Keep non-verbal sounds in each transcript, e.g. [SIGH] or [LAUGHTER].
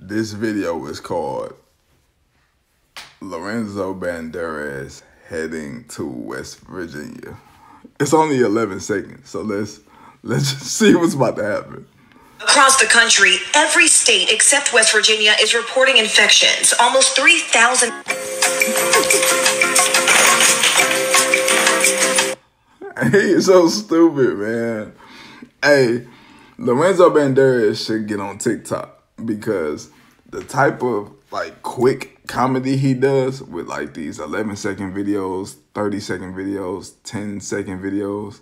This video is called Lorenzo Banderas heading to West Virginia. It's only 11 seconds, so let's let's just [LAUGHS] see what's about to happen. Across the country, every state except West Virginia is reporting infections. Almost 3,000. he is so stupid, man. Hey, Lorenzo Banderas should get on TikTok because the type of like quick comedy he does with like these 11 second videos, 30 second videos, 10 second videos,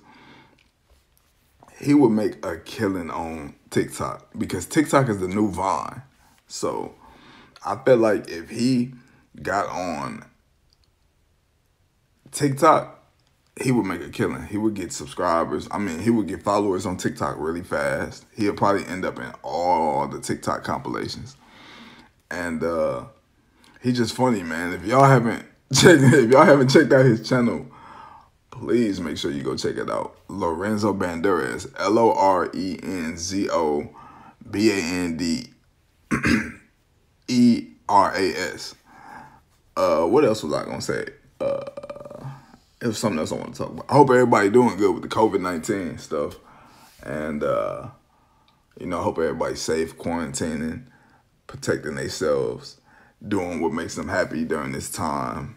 he would make a killing on TikTok because TikTok is the new Vine. So I felt like if he got on TikTok, he would make a killing. He would get subscribers. I mean, he would get followers on TikTok really fast. He'll probably end up in all the TikTok compilations. And uh he's just funny, man. If y'all haven't [LAUGHS] checked if y'all haven't checked out his channel, please make sure you go check it out. Lorenzo Banderas, L O R E N Z O B A N D E R A S. Uh, what else was I gonna say? It was something else I want to talk about. I hope everybody doing good with the COVID nineteen stuff, and uh, you know, I hope everybody's safe, quarantining, protecting themselves, doing what makes them happy during this time.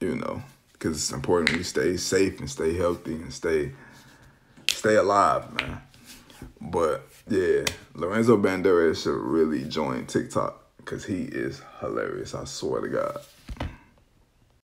You know, because it's important we stay safe and stay healthy and stay stay alive, man. But yeah, Lorenzo Banderas should really join TikTok because he is hilarious. I swear to God.